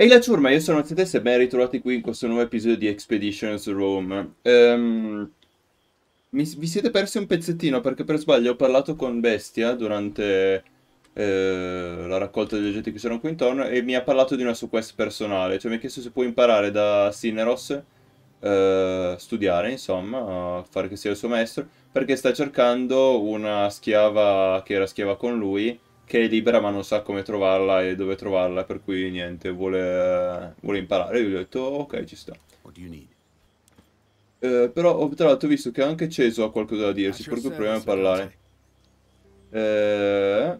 Ehi la ciurma, io sono Zetes e ben ritrovati qui in questo nuovo episodio di Expeditions Rome. Ehm, mi- vi siete persi un pezzettino perché per sbaglio ho parlato con Bestia durante eh, la raccolta degli oggetti che sono qui intorno e mi ha parlato di una sua quest personale, cioè mi ha chiesto se può imparare da Sinneros, eh, studiare insomma, fare che sia il suo maestro, perché sta cercando una schiava che era schiava con lui che è libera ma non sa come trovarla e dove trovarla, per cui niente, vuole, vuole imparare. Io gli ho detto ok, ci sta. Eh, però ho tra l'altro visto che anche Ceso ha qualcosa da dirci, per cui proviamo a parlare. Eh,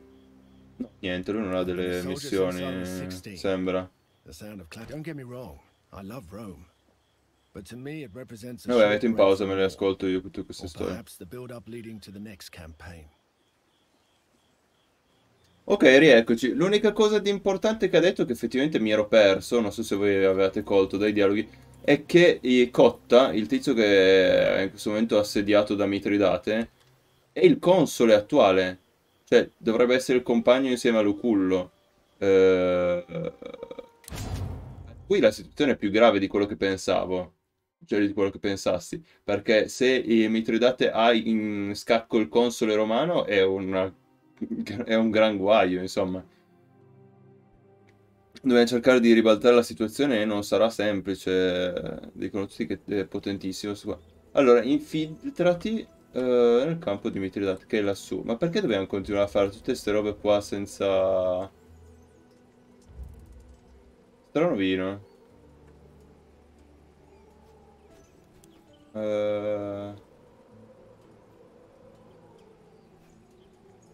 no, niente, lui non ha delle missioni, sembra. Vabbè, metti in pausa, me le ascolto io tutte queste Or storie. perhaps the build-up leading to the next campaign. Ok, rieccoci. L'unica cosa di importante che ha detto, che effettivamente mi ero perso, non so se voi avevate colto dai dialoghi, è che Cotta, il tizio che è in questo momento assediato da Mitridate, è il console attuale. Cioè, dovrebbe essere il compagno insieme a Lucullo. Eh, Qui la situazione è più grave di quello che pensavo. Cioè, di quello che pensassi. Perché se Mitridate ha in scacco il console romano è una è un gran guaio, insomma. Dobbiamo cercare di ribaltare la situazione e non sarà semplice. Dicono tutti che è potentissimo. sto qua. Allora, infiltrati eh, nel campo di Mitridate, che è lassù. Ma perché dobbiamo continuare a fare tutte queste robe qua senza... Strano vino. Eh,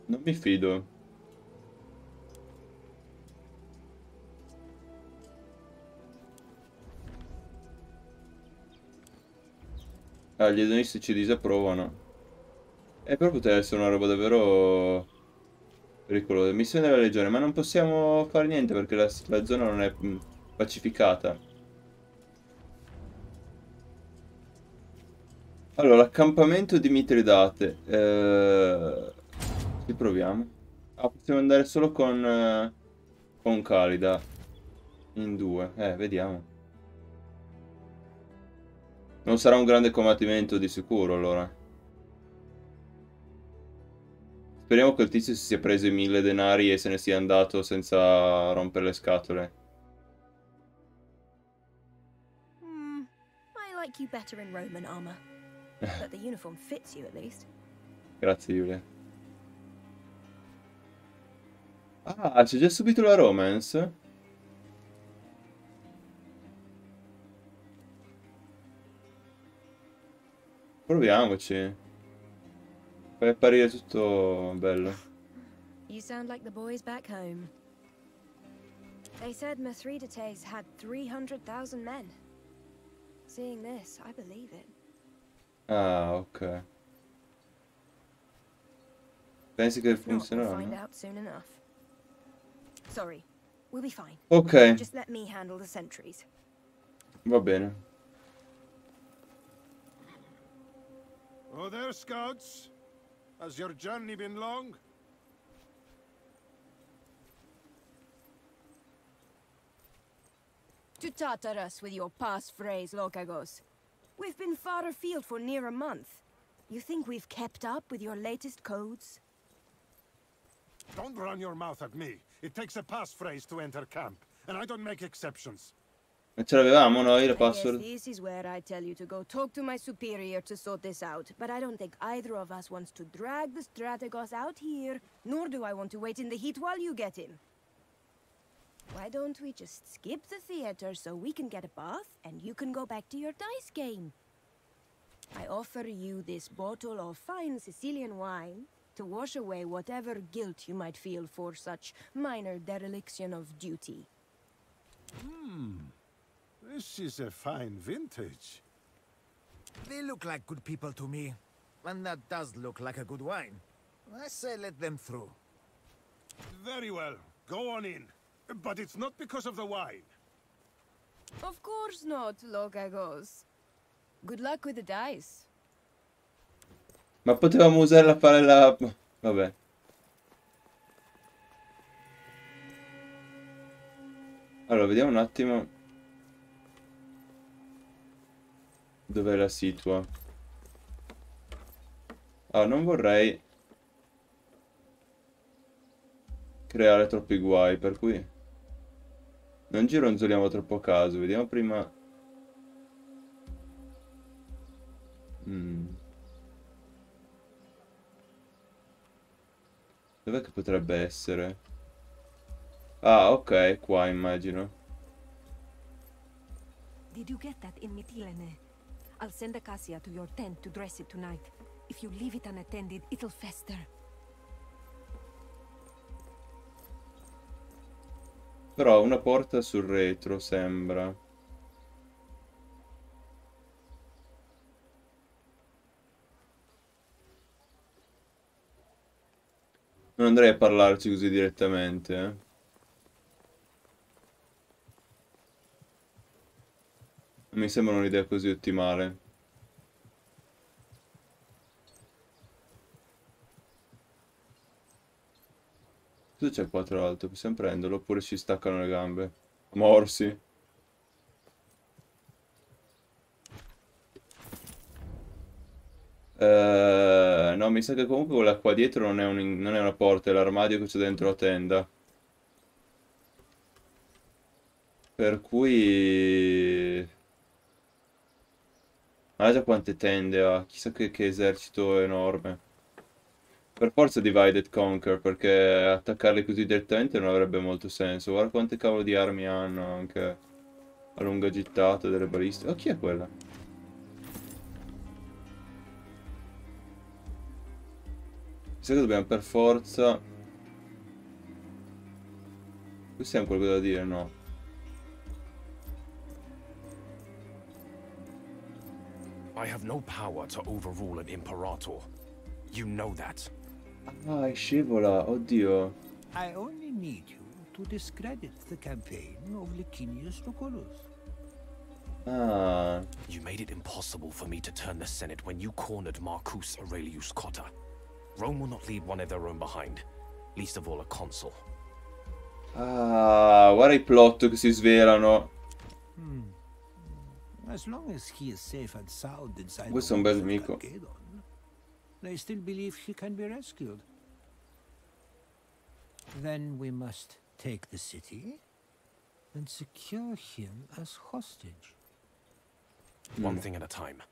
Non mi fido. Ah, gli edonisti ci disapprovano. E però potrebbe essere una roba davvero pericolosa. Missione della legione, ma non possiamo fare niente perché la, la zona non è mm, pacificata. Allora, accampamento di Mitridate. Eh, ci proviamo. Ah, possiamo andare solo con, eh, con Calida. In due. Eh, vediamo. Non sarà un grande combattimento di sicuro, allora. Speriamo che il tizio si sia preso i mille denari e se ne sia andato senza rompere le scatole. Hmm, I like you better in Roman armor. but the uniform fits you at least. Grazie, Giulia. Ah, c'è già subito la romance? Proviamoci. Fai apparire tutto bello. You sound like the boys back home. They said Mithridates had 300,000 men. Seeing this, I believe it. Ah, ok. Pensi che not, we'll funzionerà? find out soon enough. Sorry, we'll be fine. Ok, Just let me handle the sentries. va bene. Oh, there, scouts. Has your journey been long? To tatter us with your passphrase, Lokagos. We've been far afield for near a month. You think we've kept up with your latest codes? Don't run your mouth at me. It takes a passphrase to enter camp, and I don't make exceptions. Ma ce l'avevamo noi la I guess password? this is where I tell you to go talk to my superior to sort this out. But I don't think either of us wants to drag the Strategos out here, nor do I want to wait in the heat while you get him. Why don't we just skip the theater so we can get a bath and you can go back to your dice game? I offer you this bottle of fine Sicilian wine to wash away whatever guilt you might feel for such minor dereliction of duty. Hmm. This is a fine vintage. They look like good people to me. And that does look like a good wine. I say let them through. Very well. Go on in. But it's not because of the wine. Of course not, Logagos. Good luck with the dice. Ma potevamo usarla a fare la... Vabbè. Allora, vediamo un attimo. Dov'è la situa? Ah, non vorrei creare troppi guai, per cui non gironzoliamo troppo a caso. Vediamo prima... Mm. Dov'è che potrebbe essere? Ah, ok, qua immagino. Did you get that in Mytilene? I'll send Acacia to your tent to dress it tonight. If you leave it unattended, it'll fester. Però una porta sul retro sembra. Non andrei a parlarci così direttamente, eh. Mi sembra un'idea così ottimale. Cosa c'è qua tra l'altro? Possiamo prenderlo oppure ci staccano le gambe? Morsi. Eh, no, mi sa che comunque quella qua dietro non è, un- non è una porta, è l'armadio che c'è dentro la tenda. Per cui... Guarda quante tende ha, chissà che, che esercito enorme. Per forza divide and conquer, perché attaccarli così direttamente non avrebbe molto senso. Guarda quante cavolo di armi hanno, anche a lunga gittata, delle baliste. Oh, chi è quella? Mi sa che dobbiamo per forza... Questo è qualcosa da dire? No. I have no power to overrule an imperator. You know that. Ah, scivola, oddio. I only need you to discredit the campaign of Licinius Lucullus. Ah, You made it impossible for me to turn the Senate when you cornered Marcus Aurelius Cotta. Rome will not leave one of their own behind, least of all a consul. ah, guarda i plot che si svelano. As long as he is safe and sound inside Questo è the un bel of nemico. They still believe he can be rescued. Then we must take the city and secure him as hostage. One thing at a time.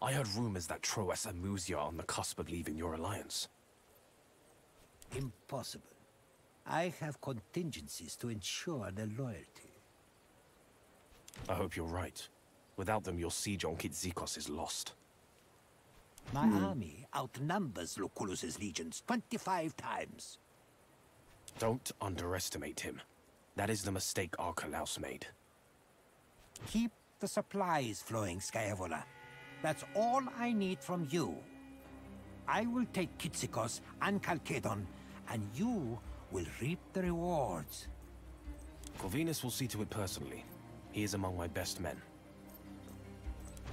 I heard rumors that Troas and Musia are on the cusp of leaving your alliance. Impossible. I have contingencies to ensure their loyalty. I hope you're right. Without them, your siege on Kitzikos is lost. My hmm. army outnumbers Lucullus's legions 25 times. Don't underestimate him. That is the mistake Archelaus made. Keep the supplies flowing, Skyavola. That's all I need from you. I will take Kitsikos and Chalcedon, and you will reap the rewards. Corvinus will see to it personally. He is among my best men.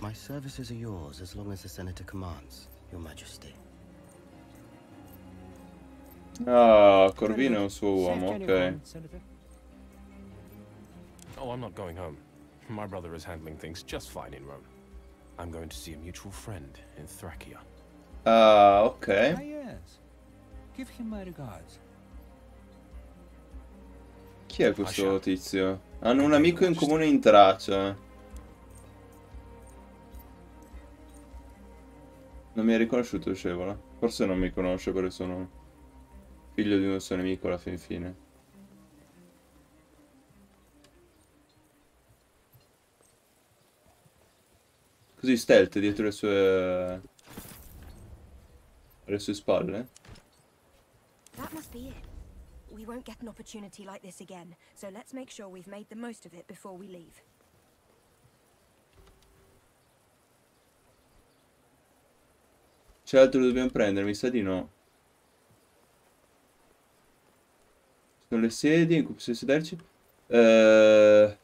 My services are yours as long as the Senator commands, Your Majesty. Ah, Corvino è un suo uomo, ok. Oh, I'm not going home. My brother is handling things just fine in Rome. I'm going to see a mutual friend in Thracia. Ah, Ah, ok. yes. Give him my regards. Chi è questo tizio? Hanno un amico in comune in traccia. Non mi ha riconosciuto Scevola. Forse non mi conosce perché sono figlio di un suo nemico alla fin fine. Così stealth dietro le sue... alle sue spalle. That must be it. We won't get an opportunity like this again, so let's make sure we've made the most of it before we leave. C'è altro che dobbiamo prendere? Mi sa di no. Sono le sedie in cui possiamo sederci. Eh,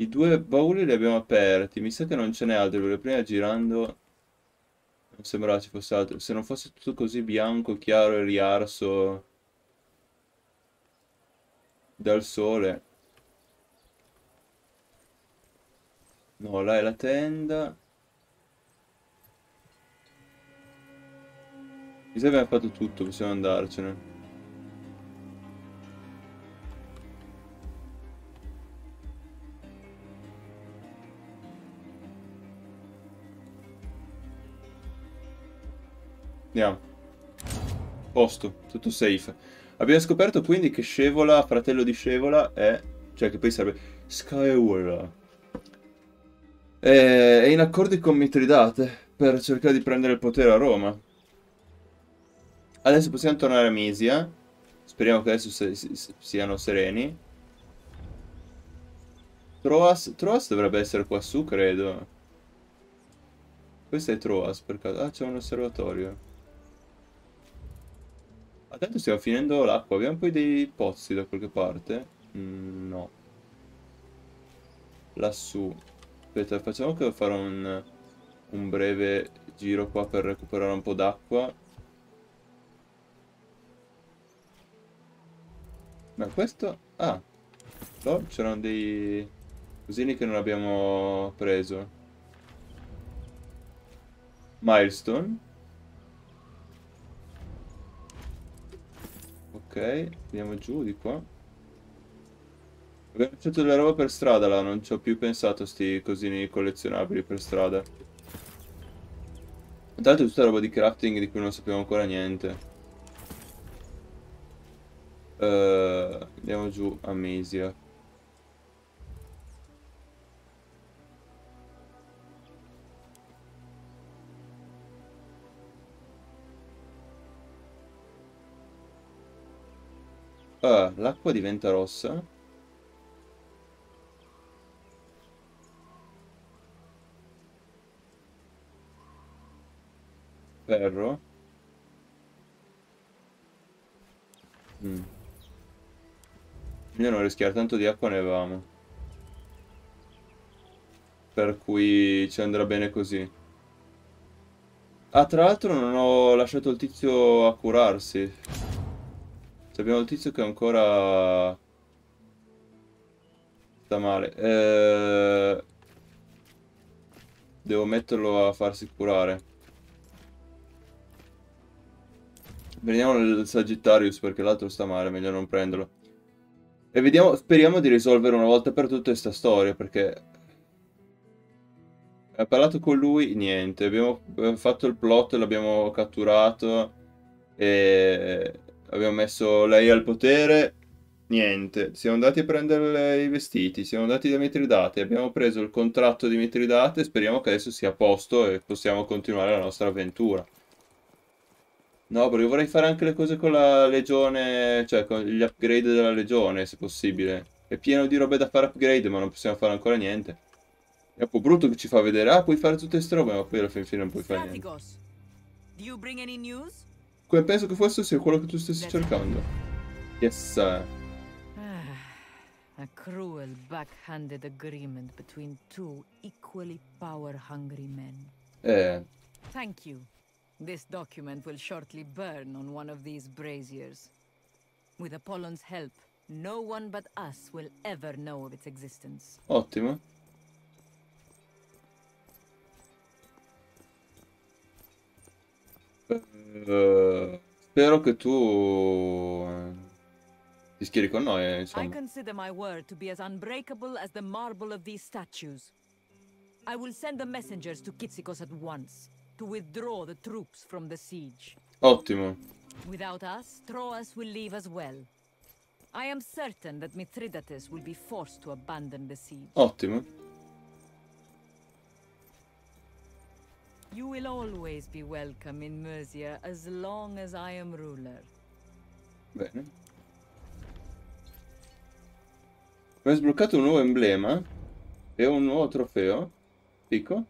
i due bauli li abbiamo aperti. Mi sa che non ce n'è altro, perché prima girando... Non sembrava ci fosse altro. Se non fosse tutto così bianco, chiaro e riarso... Dal sole. No, là è la tenda. Mi sa che abbiamo fatto tutto, possiamo andarcene. Andiamo. Posto, tutto safe. Abbiamo scoperto quindi che Scevola, fratello di Scevola, è... Cioè che poi sarebbe Skywaller. È in accordi con Mitridate per cercare di prendere il potere a Roma. Adesso possiamo tornare a Misia. Speriamo che adesso si, si, siano sereni. Troas, Troas dovrebbe essere qua su, credo. Questo è Troas, per caso. Ah, c'è un osservatorio. Attento, stiamo finendo l'acqua. Abbiamo poi dei pozzi da qualche parte? Mm, no. Lassù. Aspetta, facciamo che farò un, un breve giro qua per recuperare un po' d'acqua. Ma questo... Ah. No, c'erano dei cosini che non abbiamo preso. Milestone. Ok, andiamo giù di qua. Abbiamo lasciato della roba per strada là, non ci ho più pensato sti cosini collezionabili per strada. Tra l'altro tutta roba di crafting di cui non sappiamo ancora niente. Uh, andiamo giù a Mesia. Ah, l'acqua diventa rossa. Ferro. Mm. Io non rischiare tanto di acqua ne avevamo. Per cui ci andrà bene così. Ah, tra l'altro non ho lasciato il tizio a curarsi. Abbiamo il tizio che ancora sta male. Eh... Devo metterlo a farsi curare. Prendiamo il Sagittarius perché l'altro sta male, meglio non prenderlo. E vediamo, speriamo di risolvere una volta per tutte questa storia perché... Ha parlato con lui, niente. Abbiamo fatto il plot, l'abbiamo catturato e abbiamo messo lei al potere, niente. Siamo andati a prendere i vestiti, siamo andati da Mitridate, abbiamo preso il contratto di Mitridate, speriamo che adesso sia a posto e possiamo continuare la nostra avventura. No, perché vorrei fare anche le cose con la legione, cioè con gli upgrade della legione, se possibile. È pieno di robe da fare upgrade, ma non possiamo fare ancora niente. È un po' brutto che ci fa vedere, ah, puoi fare tutte queste robe, ma poi alla fin fine non puoi fare niente. Do you bring any news? Penso che questo sia quello che tu stessi cercando. Yes. Ah, a cruel backhanded agreement between two equally power-hungry men. Eh. Thank you. This document will shortly burn on one of these braziers. With Apollon's help, no one but us will ever know of its existence. Ottimo. Uh, spero che tu uh, ti schieri con noi, insomma. I consider my word to be as unbreakable as the marble of these statues. I will send the messengers to Kitsikos at once to withdraw the troops from the siege. Ottimo. Without us, Troas will leave as well. I am certain that Mithridates will be forced to abandon the siege. Ottimo. You will always be welcome in Mercia as long as I am ruler. Bene. Abbiamo sbloccato un nuovo emblema e un nuovo trofeo. Dico.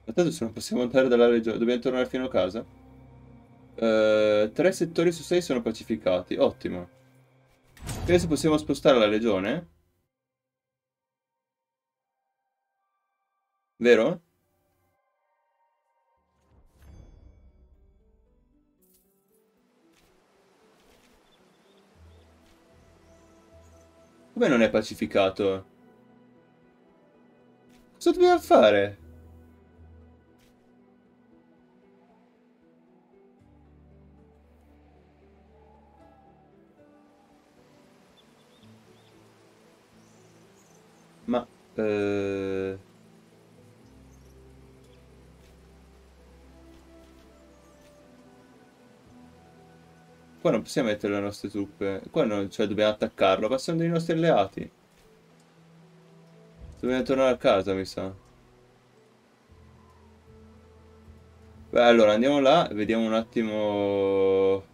Aspettate se non possiamo andare dalla regione. Dobbiamo tornare fino a casa. Uh, tre settori su sei sono pacificati. Ottimo. Adesso possiamo spostare la legione. Vero? Come non è pacificato? Cosa dobbiamo fare? Ma... Eh... Qua non possiamo mettere le nostre truppe. Qua non, cioè dobbiamo attaccarlo passando i nostri alleati. Dobbiamo tornare a casa, mi sa. Beh, allora andiamo là, vediamo un attimo...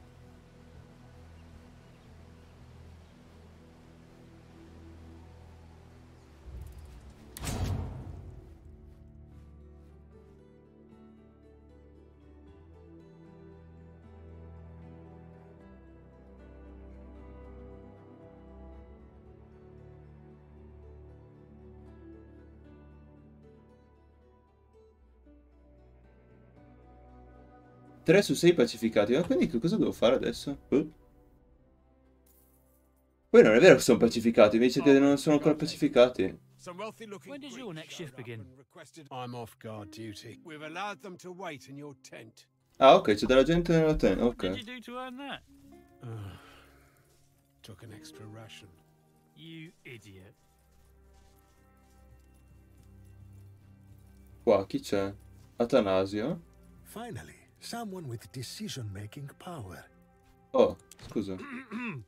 Tre su sei pacificati. Ma quindi che cosa devo fare adesso? Oh. Poi non è vero che sono pacificati, mi dice che non sono ancora pacificati. When does your next shift begin? I'm off guard duty. We've allowed them to wait in your tent. Ah, ok, c'è della gente nella tenda, What did ok. you do to earn that? Took an extra ration. You idiot. Qua, chi c'è? Atanasio? Finally, someone with decision-making power. Oh, scusa.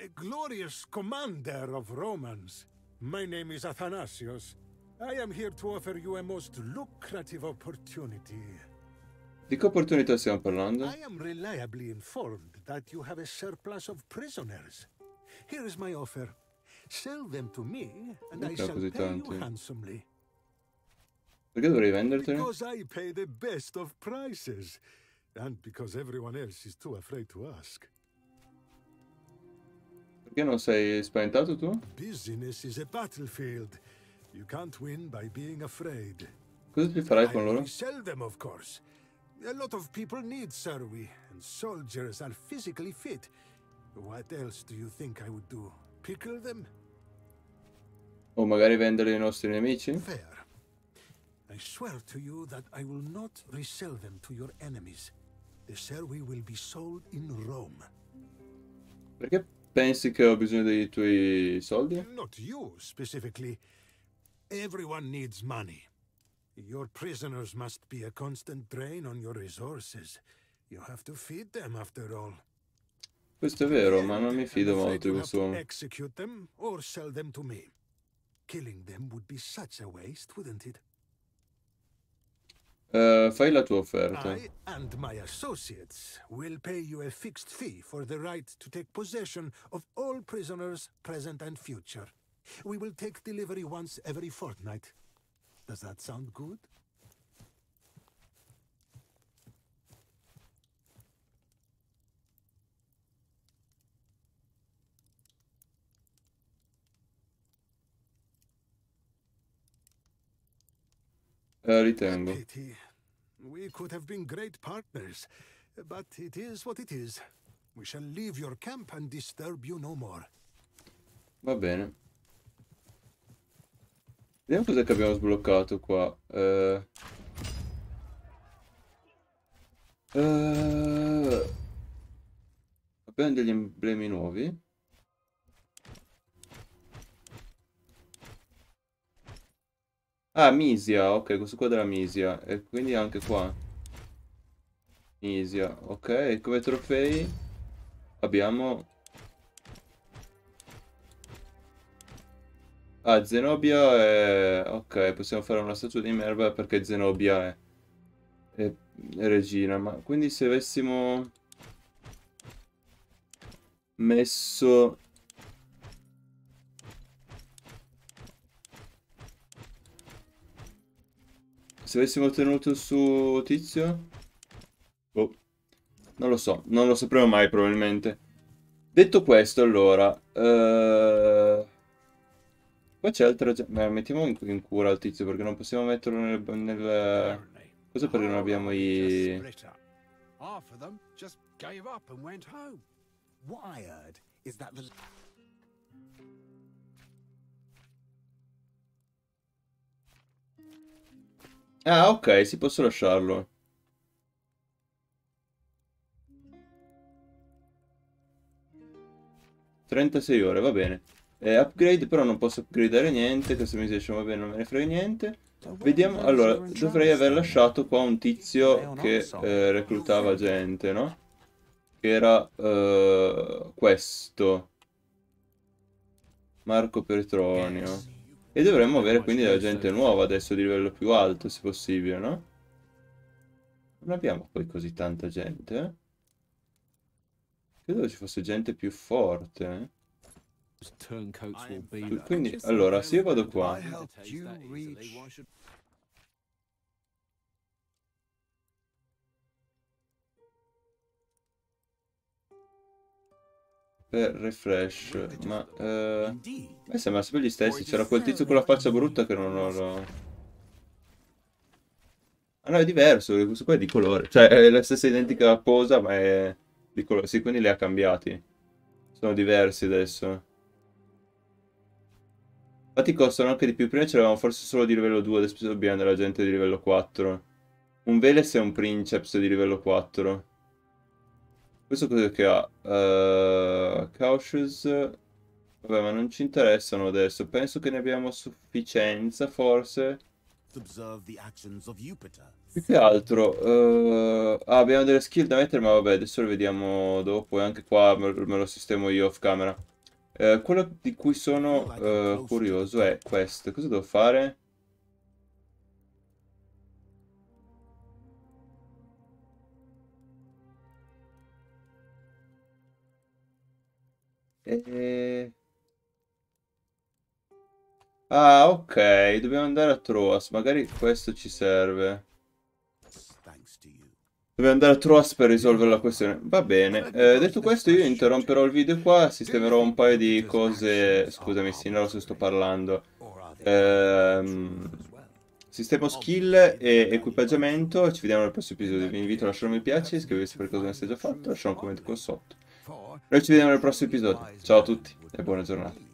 A glorious commander of Romans. My name is Athanasios. I am here to offer you a most lucrative opportunity. Di che opportunità stiamo parlando? I am reliably informed that you have a surplus of prisoners. Here is my offer. Sell them to me, and I shall pay you handsomely. Perché dovrei vendertene? Because I pay the best of prices, and because everyone else is too afraid to ask. Perché non sei spaventato tu? Business is a battlefield. You can't win by being afraid. Cosa ti farai I con loro? resell them, of course. A lot of people need Serwi, and soldiers are physically fit. What else do you think I would do? Pickle them? O magari vendere ai nostri nemici? Fair. I swear to you that I will not resell them to your enemies. The Serwi will be sold in Rome. Perché pensi che ho bisogno dei tuoi soldi? Not you specifically. Everyone needs money. Your prisoners must be a constant drain on your resources. You have to feed them after all. Questo è vero, ma non mi fido molto di questo to uomo. execute them or sell them to me. Killing them would be such a waste, wouldn't it? Uh, Tua offerta. I and my associates will pay you a fixed fee for the right to take possession of all prisoners, present and future. We will take delivery once every fortnight. Does that sound good? Ritengo. We could have been great partners, but it is what it is. We shall leave your camp and disturb you no more. Va bene. Vediamo cos'è che abbiamo sbloccato qua. Eh... eh, Abbiamo degli emblemi nuovi. Ah, Misia, ok, questo qua della Misia. E quindi anche qua. Misia, ok. Come trofei abbiamo... Ah, Zenobia è... Ok, possiamo fare una statua di merda perché Zenobia è... è... è regina. Ma quindi se avessimo... messo... Se avessimo tenuto su Tizio? Boh. Non lo so, non lo sapremo mai probabilmente. Detto questo, allora... eh, Qua c'è altra. Beh, mettiamo in, in cura il tizio perché non possiamo metterlo nel... nel... Cosa perché non abbiamo i... Half is that the Ah, ok, si posso lasciarlo. Trentasei ore, va bene. Eh, upgrade, però non posso upgradare niente. Customization, va bene, non me ne frega niente. Vediamo, allora, dovrei aver lasciato qua un tizio che eh, reclutava gente, no? Che era eh, questo. Marco Petronio. E dovremmo avere quindi della gente nuova adesso di livello più alto, se possibile, no? Non abbiamo poi così tanta gente, eh? Credo ci fosse gente più forte, eh? Quindi, allora, se io vado qua... Per refresh, ma... Eh, me sembra sempre gli stessi, c'era quel tizio con la faccia brutta che non ho... Ah no, è diverso, questo qua è di colore, cioè è la stessa identica posa, ma è di colore, sì, quindi li ha cambiati. Sono diversi adesso. Infatti costano anche di più. Prima c'eravamo forse solo di livello 2, adesso abbiamo della gente di livello 4. Un Veles e un Princeps di livello 4. Questo cos'è che ha? Uh, cautious. Vabbè, ma non ci interessano adesso. Penso che ne abbiamo sufficienza, forse. Più che altro, uh, ah, abbiamo delle skill da mettere, ma vabbè, adesso le vediamo dopo. E anche qua me, me lo sistemo io off camera. Uh, quello di cui sono uh, curioso è questo. Cosa devo fare? E... Ah, ok, dobbiamo andare a Troas, magari questo ci serve. Dobbiamo andare a Troas per risolvere la questione. Va bene, eh, detto questo io interromperò il video qua, sistemerò un paio di cose... Scusami, so se sto parlando. Ehm... Sistemo skill e equipaggiamento, ci vediamo nel prossimo episodio. Vi invito a lasciare un mi piace, iscrivervi per cosa ne sia già fatto, lasciare un commento qua sotto. Noi ci vediamo nel prossimo episodio. Ciao a tutti e buona giornata.